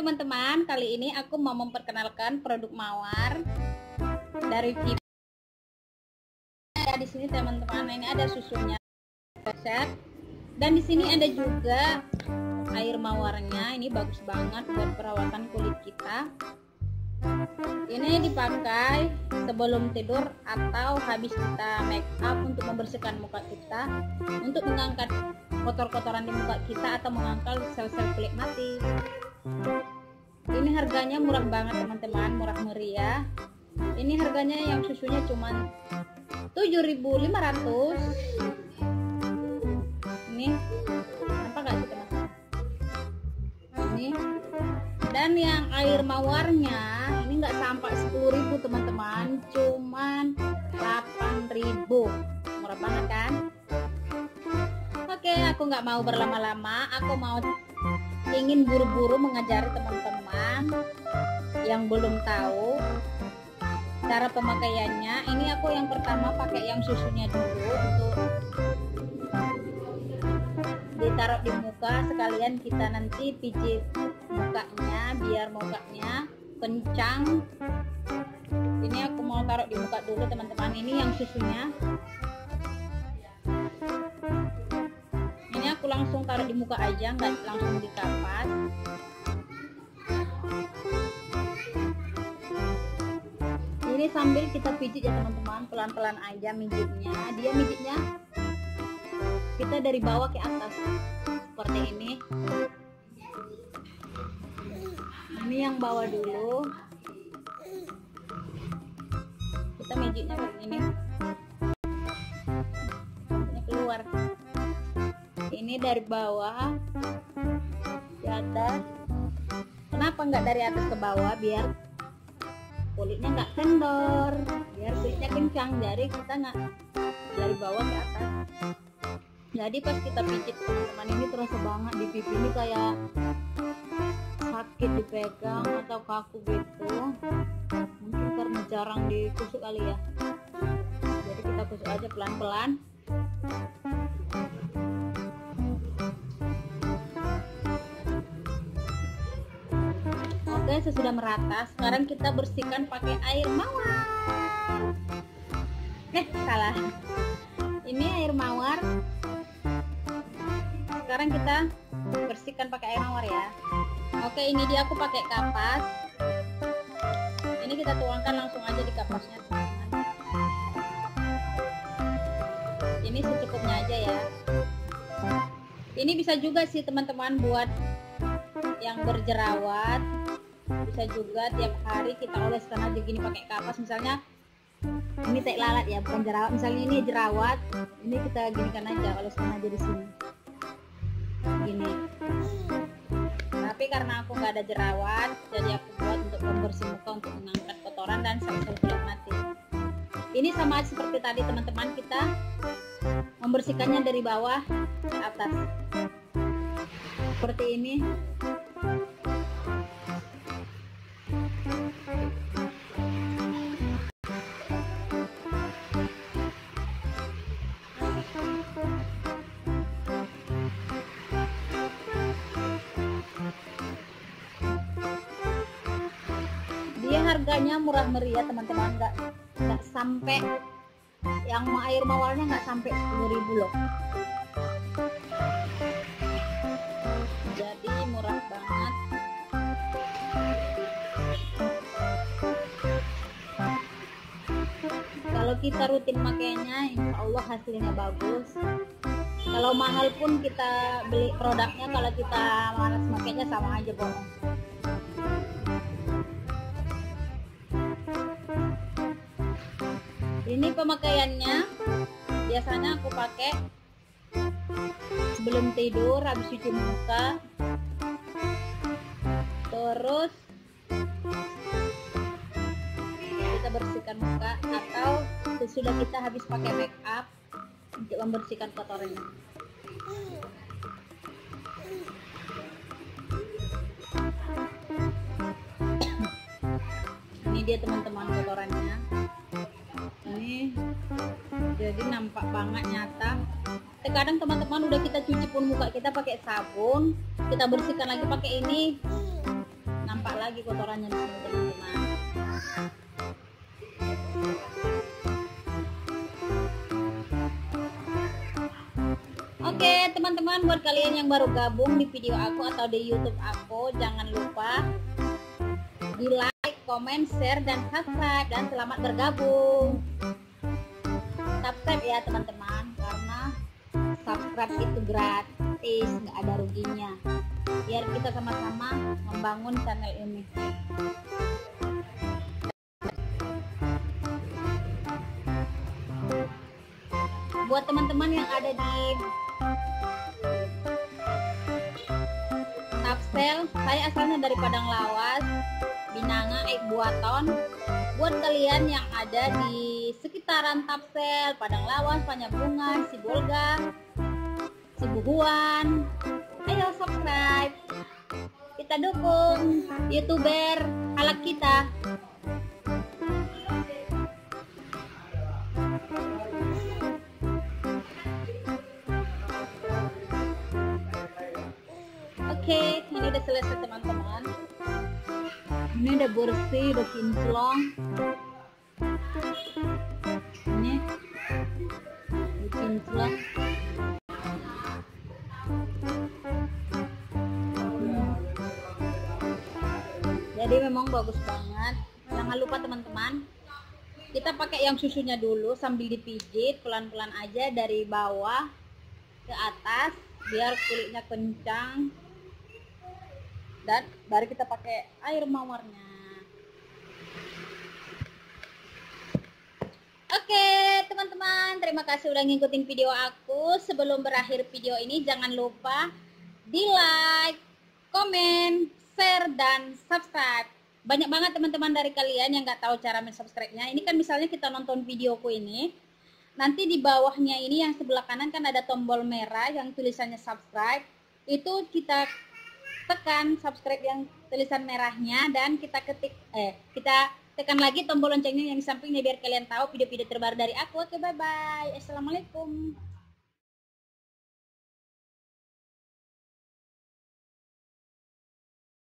teman-teman, kali ini aku mau memperkenalkan produk mawar dari Vivi. Ada di sini teman-teman, ini ada susunya resep dan di sini ada juga air mawarnya. Ini bagus banget buat perawatan kulit kita. Ini dipakai sebelum tidur atau habis kita make up untuk membersihkan muka kita, untuk mengangkat kotor-kotoran di muka kita atau mengangkat sel-sel kulit mati ini harganya murah banget teman-teman. Murah meriah ini harganya yang susunya cuma 7500 ini apa gak sih teman-teman? Ini. Dan yang air mawarnya ini nggak sampai 10.000 teman-teman. Cuman 8.000 murah banget kan? Oke aku nggak mau berlama-lama. Aku mau ingin buru-buru mengajari teman-teman yang belum tahu cara pemakaiannya. Ini aku yang pertama pakai yang susunya dulu untuk ditaruh di muka. Sekalian kita nanti pijit mukanya biar mukanya kencang. Ini aku mau taruh di muka dulu teman-teman. Ini yang susunya taruh di muka aja nggak langsung di kapas ini sambil kita pijit ya teman-teman. Pelan-pelan aja mijitnya. Dia mijitnya kita dari bawah ke atas. Seperti ini. Ini yang bawah dulu. Kita mijitnya kayak ini dari bawah di atas. Kenapa nggak dari atas ke bawah? Biar kulitnya nggak kendor biar kulitnya kencang. Jadi kita nggak dari bawah ke atas. Jadi pas kita pijit teman-teman ini terasa banget di pipi ini kayak sakit dipegang atau kaku gitu. Mungkin karena jarang dikusuk kali ya. Jadi kita kusuk aja pelan-pelan Oke, sesudah merata, sekarang kita bersihkan pakai air mawar. Eh, salah. Ini air mawar. Sekarang kita bersihkan pakai air mawar ya. Oke, ini dia aku pakai kapas. Ini kita tuangkan langsung aja di kapasnya. Ini secukupnya aja ya. Ini bisa juga sih teman-teman buat yang berjerawat bisa juga tiap hari kita oleskan aja gini pakai kapas. Misalnya ini teh lalat ya bukan jerawat. Misalnya ini jerawat ini kita gini kan aja oleskan aja di sini. Gini. Tapi karena aku nggak ada jerawat jadi aku buat untuk membersih muka untuk mengangkat kotoran dan sel-sel kulit mati. Ini sama seperti tadi teman-teman. Kita membersihkannya dari bawah ke atas. Seperti ini dia harganya murah meriah teman-teman. Nggak nggak sampai. Yang air mawarnya nggak sampai 10.000 loh. Jadi murah banget kita rutin makainya insya Allah hasilnya bagus. Kalau mahal pun kita beli produknya kalau kita malas makainya sama aja bohong ini pemakaiannya biasanya aku pakai sebelum tidur habis cuci muka. Terus kita bersihkan sesudah kita habis pakai make up untuk membersihkan kotorannya. Ini dia teman-teman kotorannya. Ini jadi nampak banget nyata. Terkadang teman-teman udah kita cuci pun muka kita pakai sabun kita bersihkan lagi pakai ini. Nampak lagi kotorannya di sini teman-teman Oke teman-teman buat kalian yang baru gabung di video aku atau di YouTube aku jangan lupa di like, comment, share, dan subscribe. Dan selamat bergabung. Subscribe ya teman-teman karena subscribe itu gratis nggak ada ruginya. Biar kita sama-sama membangun channel ini. Buat teman-teman yang ada di Tapsel saya asalnya dari Padang Lawas Binanga Ek Buaton. Buat kalian yang ada di sekitaran Tapsel Padang Lawas Panyabungan Sibolga Sibuhuan ayo subscribe. Kita dukung youtuber halak kita ini udah bersih udah kinclong ini udah kinclong jadi memang bagus banget. Jangan lupa teman-teman. Kita pakai yang susunya dulu sambil dipijit pelan-pelan aja dari bawah ke atas biar kulitnya kencang dan baru kita pakai air mawarnya. Oke teman-teman terima kasih udah ngikutin video aku. Sebelum berakhir video ini jangan lupa di like komen share dan subscribe. Banyak banget teman-teman dari kalian yang nggak tahu cara mensubscribe-nya ini kan misalnya kita nonton videoku ini nanti di bawahnya ini yang sebelah kanan kan ada tombol merah yang tulisannya subscribe. Itu kita tekan subscribe yang tulisan merahnya dan kita ketik eh kita tekan lagi tombol loncengnya yang di sampingnya biar kalian tahu video-video terbaru dari aku. Oke bye bye assalamualaikum